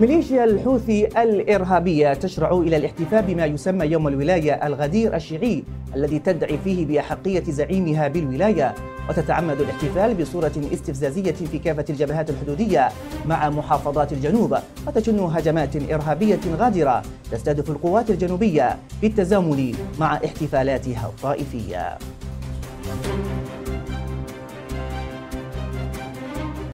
ميليشيا الحوثي الإرهابية تشرع إلى الاحتفاء بما يسمى يوم الولاية الغدير الشيعي الذي تدعي فيه بأحقية زعيمها بالولاية وتتعمد الاحتفال بصورة استفزازية في كافة الجبهات الحدودية مع محافظات الجنوب وتشن هجمات إرهابية غادرة تستهدف القوات الجنوبية بالتزامن مع احتفالاتها الطائفية.